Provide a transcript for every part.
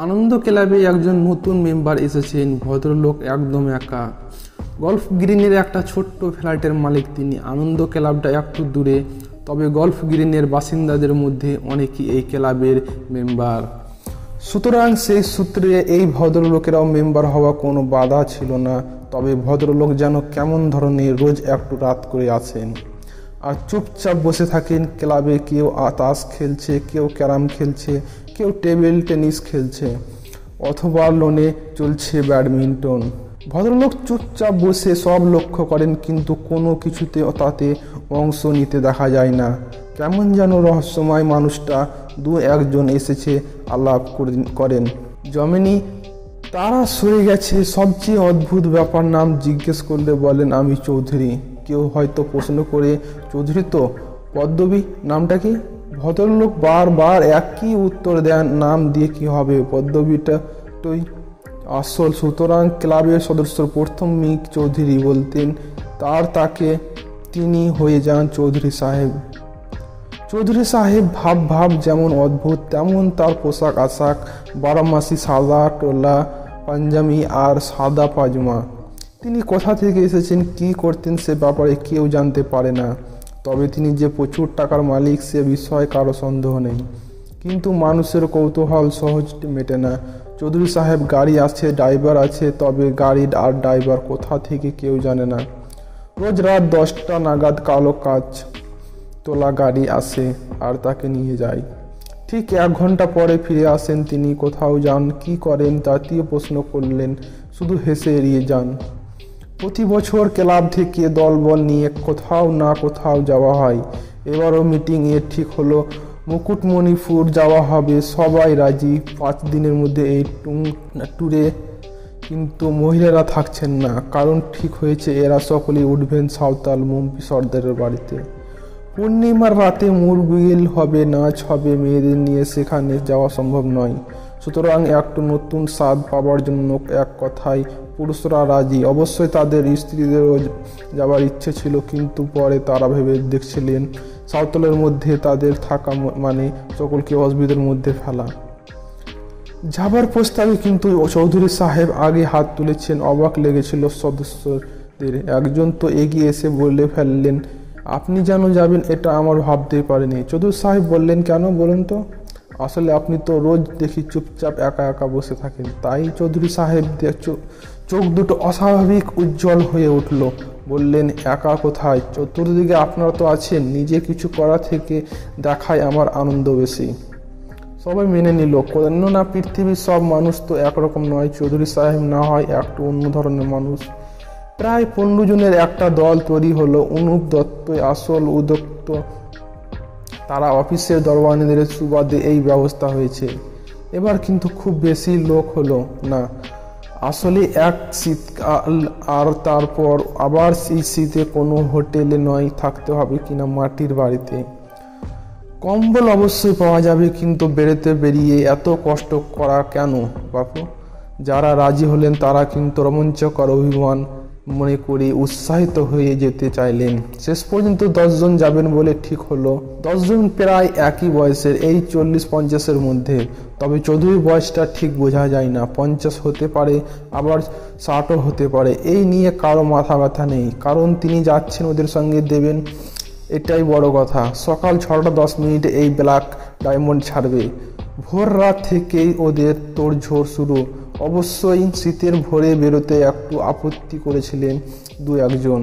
আনন্দ ক্লাবে একজন নতুন মেম্বার এসেছেন, ভদ্রলোক একদম একা। গল্ফ গ্রিনের একটা ছোট্ট ফ্ল্যাটের মালিক তিনি। আনন্দ ক্লাবটা একটু দূরে, তবে গল্ফ গ্রিনের বাসিন্দাদের মধ্যে অনেকেই এই ক্লাবের মেম্বার সুতরাং সেই সূত্রে এই ভদ্রলোকেরাও মেম্বার হওয়া কোনো বাধা ছিল না, তবে ভদ্রলোক যেন কেমন ধরনের রোজ একটু রাত করে আসেন আর চুপচাপ বসে থাকেন ক্লাবে কেউ তাস খেলছে, কেউ ক্যারাম খেলছে কেউ টেবিল টেনিস খেলছে অথবা লোনে চলছে ব্যাডমিন্টন। ভদ্রলোক চুপচাপ বসে সব লক্ষ্য করেন, কিন্তু কোনো কিছুতে তাতে অংশ নিতে দেখা যায় না। কেমন যেন রহস্যময় মানুষটা দু একজন এসেছে আলাপ করেন জমেনি, তারা সরে গেছে। সবচেয়ে অদ্ভুত ব্যাপার নাম জিজ্ঞেস করলে বলেন, আমি চৌধুরী। কেউ হয়তো প্রশ্ন করে, চৌধুরী তো পদ্মবী, নামটা কি? ভদ্রলোক বারবার একই উত্তর দেন, নাম দিয়ে কি হবে? পদ্মবীটা তুই আসল। সুতরাং ক্লাবের সদস্য প্রথম মিক চৌধুরী বলতেন, তার তাকে তিনি হয়ে যান চৌধুরী সাহেব। চৌধুরী সাহেব ভাব ভাব যেমন অদ্ভুত, তেমন তার পোশাক আশাক, বারামাসি সাদা টোলা, পাঞ্জাবি আর সাদা পাজমা। তিনি কোথা থেকে এসেছেন, কি করতেন সে ব্যাপারে কেউ জানতে পারে না। তবে তিনি যে প্রচুর টাকার মালিক, সে বিষয়ে কারও সন্দেহ নেই। কিন্তু মানুষের কৌতূহল সহজ মেটে না। চৌধুরী সাহেব, গাড়ি আছে, ড্রাইভার আছে, তবে গাড়ি আর ড্রাইভার কোথা থেকে কেউ জানে না। রোজ রাত দশটা নাগাদ কালো কাজ তোলা গাড়ি আসে আর তাকে নিয়ে যায়। ঠিক এক ঘণ্টা পরে ফিরে আসেন তিনি। কোথাও যান, কি করেন জাতীয় প্রশ্ন করলেন। শুধু হেসে এড়িয়ে যান। প্রতি বছর ক্লাব থেকে দলবল নিয়ে কোথাও না কোথাও যাওয়া হয়। এবারও মিটিংয়ে ঠিক হলো। মুকুটমণিপুর যাওয়া হবে। সবাই রাজি। পাঁচ দিনের মধ্যে এই ট্যুরে কিন্তু মহিলারা থাকছেন না। কারণ ঠিক হয়েছে, এরা সকলেই উঠবেন সাঁওতাল মুম্পি সর্দারের বাড়িতে। পূর্ণিমার রাতে মুরগিল হবে, নাচ হবে, মেয়েদের নিয়ে সেখানে যাওয়া সম্ভব নয়। সুতরাং একটু নতুন স্বাদ পাওয়ার জন্য এক কথায় পুরুষরা রাজি। অবশ্যই তাদের স্ত্রীদেরও যাওয়ার ইচ্ছে ছিল, কিন্তু পরে তারা ভেবে দেখছিলেন সাঁওতালের মধ্যে তাদের থাকা মানে সকলকে অসুবিধার মধ্যে ফেলা। যাবার প্রস্তাবে কিন্তু চৌধুরী সাহেব আগে হাত তুলেছেন, অবাক লেগেছিল সদস্যদের। একজন তো এগিয়ে এসে বলে ফেললেন, আপনি যেন যাবেন, এটা আমার ভাবতেই পারিনি। চৌধুরী সাহেব বললেন, কেন বলুন তো? আসলে আপনি তো রোজ দেখি চুপচাপ একা একা বসে থাকেন। তাই চৌধুরী সাহেব চোখ দুটো অস্বাভাবিক উজ্জ্বল হয়ে উঠল। বললেন, একা কোথায়? চতুর্দিকে আপনারা তো আছেন, নিজে কিছু করা থেকে দেখায় আমার আনন্দ বেশি। সবাই মেনে নিল, কেননা পৃথিবীর সব মানুষ তো একরকম নয়, চৌধুরী সাহেব না হয় একটু অন্য ধরনের মানুষ। প্রায় পনেরো জনের একটা দল তৈরি হলো, অনুপ দত্তই আসল উদ্যোক্ত। তারা অফিসের দরবানিদের সুবাদে এই ব্যবস্থা হয়েছে। এবার কিন্তু খুব বেশি লোক হলো না। আসলে এক শীতকাল আর তারপর আবার সেই শীতে কোনো হোটেলে নয়, থাকতে হবে কিনা মাটির বাড়িতে। কম্বল অবশ্যই পাওয়া যাবে, কিন্তু বেড়েতে বেরিয়ে এত কষ্ট করা কেন, বাপু? যারা রাজি হলেন তারা কিন্তু রোমাঞ্চকর অভিমান। মনে করে উৎসাহিত হয়ে যেতে চাইলেন। শেষ পর্যন্ত দশজন যাবেন বলে ঠিক হলো। দশজন প্রায় একই বয়সের, এই চল্লিশ পঞ্চাশের মধ্যে। তবে চৌধুরী বয়সটা ঠিক বোঝা যায় না। পঞ্চাশ হতে পারে, আবার ষাটও হতে পারে। এই নিয়ে কারও মাথা ব্যথা নেই। কারণ তিনি যাচ্ছেন ওদের সঙ্গে দেবেন। এটাই বড় কথা। সকাল ছটা দশ মিনিটে এই ব্ল্যাক ডায়মন্ড ছাড়বে। ভোর রাত থেকেই ওদের তোড়ঝোড় শুরু। অবশ্যই শীতের ভোরে বেরোতে একটু আপত্তি করেছিলেন দু একজন।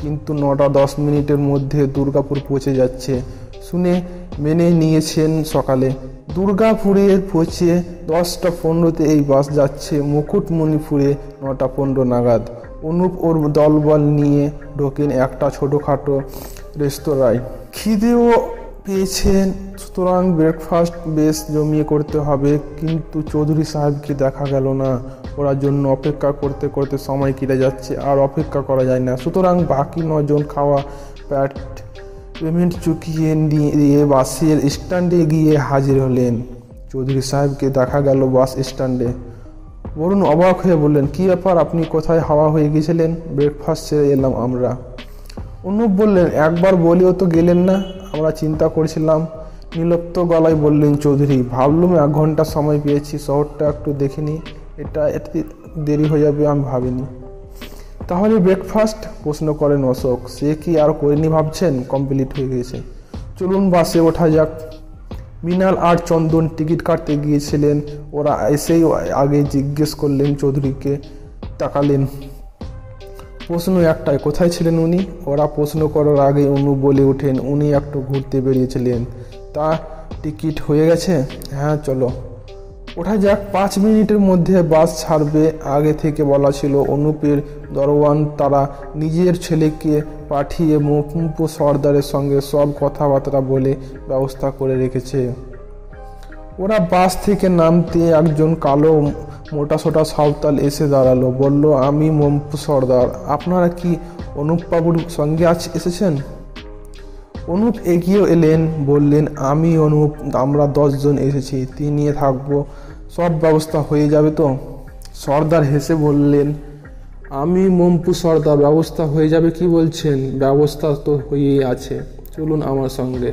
কিন্তু নটা দশ মিনিটের মধ্যে দুর্গাপুর পৌঁছে যাচ্ছে। শুনে মেনে নিয়েছেন সকালে। দুর্গাপুরে পৌঁছে দশটা পনেরোতে এই বাস যাচ্ছে মুকুটমণিপুরে নটা পনেরো নাগাদ। অনুপ ওর দলবল নিয়ে ঢোকেন একটা ছোটোখাটো রেস্তোরাঁয়। খিদেও পেয়েছেন। সুতরাং ব্রেকফাস্ট বেশ জমিয়ে করতে হবে, কিন্তু চৌধুরী সাহেবকে দেখা গেল না। ওরা জন্য অপেক্ষা করতে করতে সময় কেটে যাচ্ছে, আর অপেক্ষা করা যায় না। সুতরাং বাকি নজন খাওয়া প্যাট পেমেন্ট চুকিয়ে দিয়ে বাসের স্ট্যান্ডে গিয়ে হাজির হলেন। চৌধুরী সাহেবকে দেখা গেল বাস স্ট্যান্ডে। বরুণ অবাক হয়ে বললেন, কি ব্যাপার? আপনি কোথায় হাওয়া হয়ে গেছিলেন? ব্রেকফাস্ট ছেড়ে এলাম আমরা। অনুপ বললেন, একবার বলিও তো গেলেন না। আমরা চিন্তা করছিলাম, নিলপ্ত গলায় বললেন চৌধুরী, ভাবলুম এক ঘণ্টা সময় পেয়েছি, শহরটা একটু দেখিনি এটা এত দেরি হয়ে যাবে আমি ভাবিনি। তাহলে ব্রেকফাস্ট প্রশ্ন করেন অশোক, সে কি আর করেনি ভাবছেন? কমপ্লিট হয়ে গেছে। চলুন বাসে ওঠা যাক। মিনাল আর চন্দন টিকিট কাটতে গিয়েছিলেন, ওরা এসেই আগে জিজ্ঞেস করলেন চৌধুরীকে, তাকালেন। প্রশ্ন একটাই, কোথায় ছিলেন উনি? ওরা প্রশ্ন করার আগে অনু বলে ওঠেন, উনি একটু ঘুরতে বেরিয়েছিলেন। তা টিকিট হয়ে গেছে? হ্যাঁ চলো। ওঠা যাক, পাঁচ মিনিটের মধ্যে বাস ছাড়বে। আগে থেকে বলা ছিল, অনুপের দরওয়ান তারা নিজের ছেলেকে পাঠিয়ে মুম্পু সর্দারের সঙ্গে সব কথাবার্তা বলে ব্যবস্থা করে রেখেছে। ওরা বাস থেকে নামতে একজন কালো মোটাসোটা সাঁওতাল এসে দাঁড়াল, বলল, আমি মম্পু সর্দার, আপনারা কি অনুপ বাবুর সঙ্গে আজ এসেছেন? অনুপ এগিয়ে এলেন, বললেন, আমি অনুপ, আমরা দশজন এসেছি, তিনি থাকব, সব ব্যবস্থা হয়ে যাবে তো? সর্দার হেসে বললেন, আমি মম্পু সর্দার, ব্যবস্থা হয়ে যাবে কি বলছেন? ব্যবস্থা তো হয়েই আছে, চলুন আমার সঙ্গে।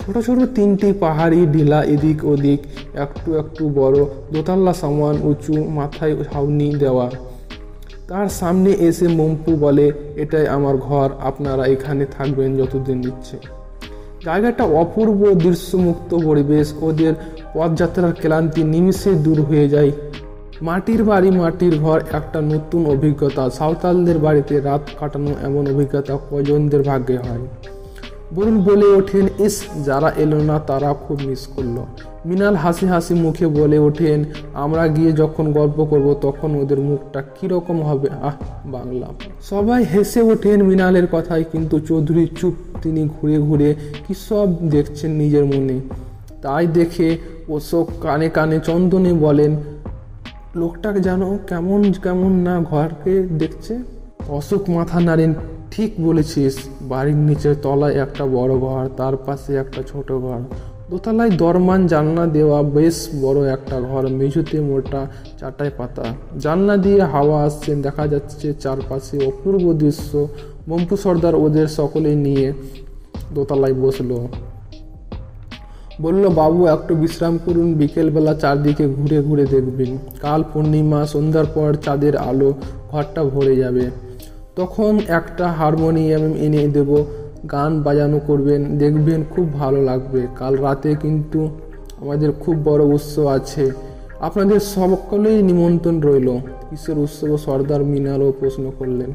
ছোট ছোট তিনটি পাহাড়ি ঢিলা এদিক ওদিক একটু একটু বড় দোতাল্লা সামান, উঁচু, মাথায় ছাউনি দেওয়া। তার সামনে এসে মম্পু বলে, এটাই আমার ঘর, আপনারা এখানে থাকবেন যতদিন ইচ্ছে। জায়গাটা অপূর্ব দৃশ্যমুক্ত পরিবেশ, ওদের পথযাত্রার ক্লান্তি নিমিষে দূর হয়ে যায়। মাটির বাড়ি, মাটির ঘর, একটা নতুন অভিজ্ঞতা। সাঁওতালদের বাড়িতে রাত কাটানো এমন অভিজ্ঞতা কজনদের ভাগ্যে হয়। বরুণ বলে ওঠেন, ইস, যারা এলো না তারা খুব মিস করল। মিনাল হাসি হাসি মুখে বলে ওঠেন, আমরা গিয়ে যখন গল্প করব তখন ওদের মুখটা কীরকম হবে? আহ, বাংলা। সবাই হেসে ওঠেন মিনালের কথায়, কিন্তু চৌধুরী চুপ, তিনি ঘুরে ঘুরে কি সব দেখছেন নিজের মনে। তাই দেখে অশোক কানে কানে চন্দনে বলেন, লোকটাকে যেন কেমন কেমন না ঘরকে দেখছে? অশোক মাথা নাড়েন ঠিক বলেছিস, বাড়ির নিচের তলায় একটা বড় ঘর, তার পাশে একটা ছোট ঘর। দোতলায় দরমান, জানলা দেওয়া, বেশ বড় একটা ঘর, মেঝুতে মোটা চাটাই পাতা। জানলা দিয়ে হাওয়া আসছে, দেখা যাচ্ছে চারপাশে অপূর্ব দৃশ্য। মম্পু সর্দার ওদের সকলে নিয়ে দোতলায় বসল। বলল, বাবু, একটু বিশ্রাম করুন, বিকেলবেলা চারদিকে ঘুরে ঘুরে দেখবেন। কাল পূর্ণিমা, সন্ধ্যার পর চাঁদের আলো, ঘরটা ভরে যাবে। তখন একটা হারমোনিয়াম এনে দেব, গান বাজানো করবেন, দেখবেন খুব ভালো লাগবে। কাল রাতে কিন্তু আমাদের খুব বড় উৎসব আছে। আপনাদের সকলেই নিমন্ত্রণ রইল। কিসের উৎসব সর্দার মিনারও প্রশ্ন করলেন।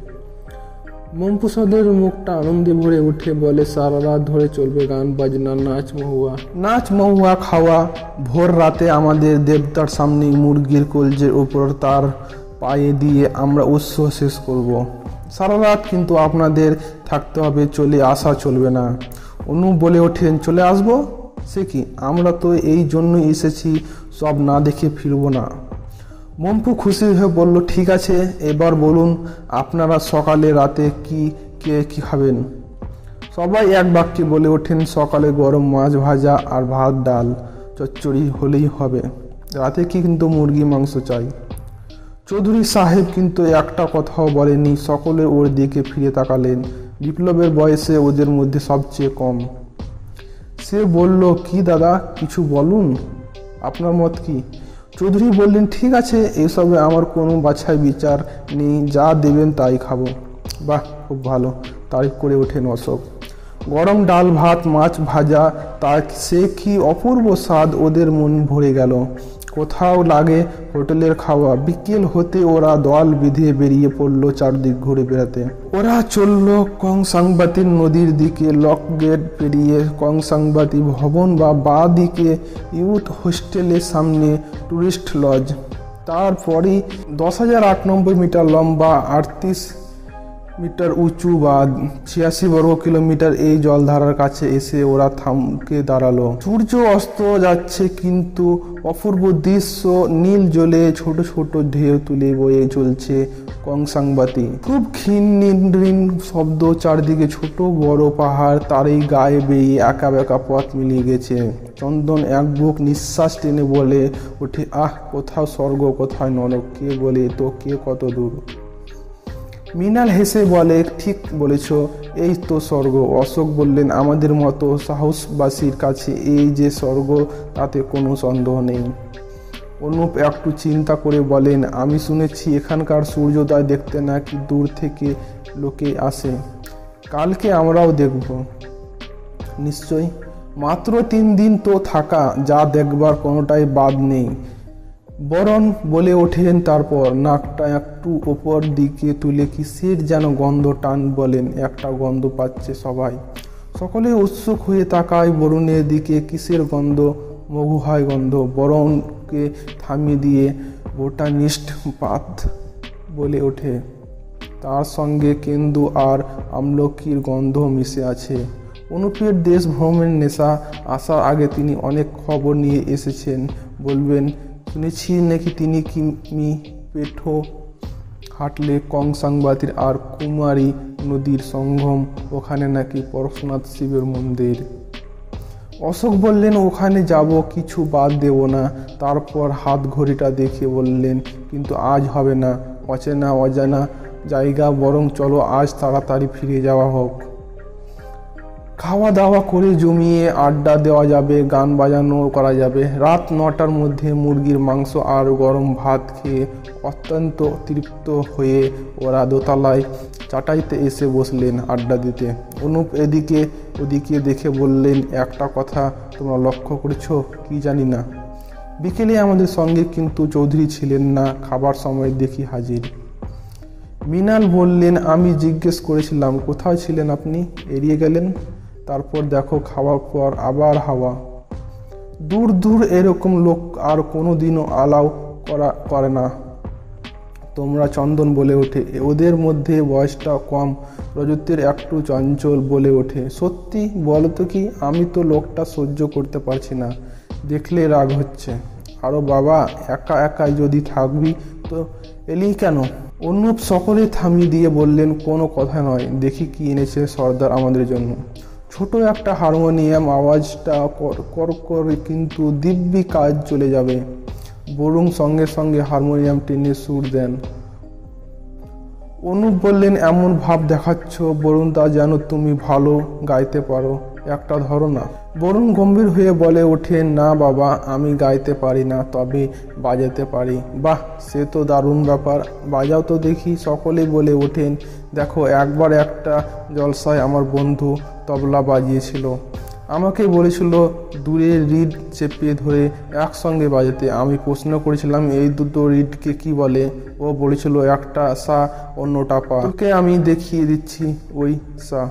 মমপ্রসাদের মুখটা আনন্দে ভরে উঠে বলে, সারা রাত ধরে চলবে গান বাজনা, নাচ মহুয়া। নাচ মহুয়া খাওয়া, ভোর রাতে আমাদের দেবতার সামনে মুরগির কলজের উপর তার পায়ে দিয়ে আমরা উৎসব শেষ করব। সারা রাত কিন্তু আপনাদের থাকতে হবে, চলে আসা চলবে না। অনু বলে ওঠেন, চলে আসব? সে কি? আমরা তো এই জন্যই এসেছি, সব না দেখে ফিরবো না। মম্পু খুশি হয়ে বলল, ঠিক আছে, এবার বলুন আপনারা সকালে রাতে কি, কে, কি খাবেন? সবাই এক বাক্যে বলে ওঠেন, সকালে গরম মাছ ভাজা আর ভাত ডাল। চচ্চড়ি হলেই হবে। রাতে কি কিন্তু মুরগি মাংস চাই। চৌধুরী সাহেব কিন্তু একটা কথাও বলেনি সকলে ওর দিকে ফিরে তাকালেন। বিপ্লবের বয়সে ওদের মধ্যে সবচেয়ে কম। সে বলল, কি দাদা, কিছু বলুন? আপনার মত কি? চৌধুরী বললেন, ঠিক আছে, এসবে আমার কোনো বাছাই বিচার নেই, যা দেবেন তাই খাব। বাহ, খুব ভালো, তারিফ করে ওঠেন অশোক। গরম ডাল ভাত, মাছ ভাজা, তা সে কি অপূর্ব স্বাদ, ওদের মন ভরে গেল। কোথাও লাগে হোটেলের খাওয়া। বিকেল হতে ওরা দল বেঁধে বেরিয়ে পড়ল চারদিক ঘুরে বেড়াতে। ওরা চলল কংসাংবাতি নদীর দিকে, লক গেট পেরিয়ে কংসাংবাতি ভবন বা বা দিকে, ইউথ হোস্টেলের সামনে টুরিস্ট লজ। তারপরই দশ হাজার আট নব্বই মিটার লম্বা আটত্রিশ মিটার উঁচু বা ছিয়াশি বর্গ কিলোমিটার এই জলধারার কাছে এসে ওরা থামকে দাঁড়াল। সূর্য অস্ত যাচ্ছে কিন্তু অপূর্ব দৃশ্য নীল জলে ছোট ছোট ঢেউ তুলে বয়ে চলছে কংসাংবাতি। খুব ক্ষীণ শব্দ চারদিকে ছোট বড় পাহাড়, তারই গায়ে বেয়ে একা বেঁকা পথ মিলিয়ে গেছে। চন্দন এক বুক নিঃশ্বাস টেনে বলে, ওঠে, আহ, কোথাও স্বর্গ, কোথায় নরক, কে বলে, তো কে কত দূর? মিনাল হেসে বলে, ঠিক বলেছ, এই তো স্বর্গ। অশোক বললেন, আমাদের মতো সাহসবাসীর কাছে এই যে স্বর্গ, তাতে কোনো সন্দেহ নেই। অনুপ একটু চিন্তা করে বলেন, আমি শুনেছি এখানকার সূর্যোদয় দেখতে নাকি দূর থেকে লোকে আসে। কালকে আমরাও দেখব। নিশ্চয় মাত্র তিন দিন তো থাকা, যা দেখবার কোনোটাই বাদ নেই। বরণ বলে ওঠেন, তারপর নাকটা একটু ওপর দিকে তুলে কিসের যেন গন্ধ টান বলেন, একটা গন্ধ পাচ্ছে সবাই। সকলে উৎসুক হয়ে তাকায় বরুণের দিকে, কিসের গন্ধ? মগুহায় গন্ধ। বরণকে থামিয়ে দিয়ে বোটানিস্ট পাত বলে ওঠে। তার সঙ্গে কেন্দু আর আমলকির গন্ধ মিশে আছে। অনুপের দেশ ভ্রমণের নেশা, আসার আগে তিনি অনেক খবর নিয়ে এসেছেন। বলবেন শুনেছি নাকি তিনি কিমি পেঠো হাঁটলে কংসাংবাতির আর কুমারী নদীর সঙ্গম, ওখানে নাকি পরশুনাথ শিবের মন্দির। অশোক বললেন, ওখানে যাব, কিছু বাদ দেব না। তারপর হাত ঘড়িটা দেখে বললেন, কিন্তু আজ হবে না। অচেনা অজানা জায়গা, বরং চলো আজ তাড়াতাড়ি ফিরে যাওয়া হোক। খাওয়া দাওয়া করে জমিয়ে আড্ডা দেওয়া যাবে, গান বাজানো করা যাবে। রাত নটার মধ্যে মুরগির মাংস আর গরম ভাত খেয়ে অত্যন্ত তৃপ্ত হয়ে ওরা দোতলায় চাটাইতে এসে বসলেন আড্ডা দিতে। অনুপ এদিকে ওদিকে দেখে বললেন, একটা কথা তোমরা লক্ষ্য করেছ? কি জানি না। বিকেলে আমাদের সঙ্গে কিন্তু চৌধুরী ছিলেন না, খাবার সময় দেখি হাজির। মিনাল বললেন, আমি জিজ্ঞেস করেছিলাম, কোথায় ছিলেন আপনি? এড়িয়ে গেলেন? তারপর দেখো খাওয়ার পর আবার হাওয়া। দূর দূর এরকম লোক আর কোনো দিনও আলাও করা, করে না। তোমরা চন্দন বলে ওঠে। ওদের মধ্যে বয়সটা কম। রজতের একটু চঞ্চল বলে ওঠে। সত্যি বলো তো কি, আমি তো লোকটা সহ্য করতে পারছি না। দেখলে রাগ হচ্ছে। আরও বাবা, একা একাই যদি থাকবি তো এলি কেন? অনুপ সকলে থামিয়ে দিয়ে বললেন, কোনো কথা নয়। দেখি কি এনেছে সর্দার আমাদের জন্য। ছোট একটা হারমোনিয়াম আওয়াজটা কর, করে কিন্তু দিব্যি কাজ চলে যাবে। বরুং সঙ্গে সঙ্গে হারমোনিয়াম টেনে সুর দেন। অনুপ বললেন, এমন ভাব দেখাচ্ছ বরুণ, তা যেন তুমি ভালো গাইতে পারো। একটা ধরো না বরুণ গম্ভীর হয়ে বলে ওঠে, না বাবা, আমি গাইতে পারি না, তবে বাজাতে পারি। বাহ, সে তো দারুণ ব্যাপার। বাজাও তো দেখি। সকলেই বলে ওঠেন। দেখো, একবার একটা জলসায় আমার বন্ধু তবলা বাজিয়েছিল। আমাকে বলেছিল, দূরে রিড চেপে ধরে একসঙ্গে বাজাতে। আমি প্রশ্ন করেছিলাম, এই দুটো রিডকে কি বলে? ও বলেছিল, একটা সা, অন্যটা পা। তোকে আমি দেখিয়ে দিচ্ছি। ওই সা।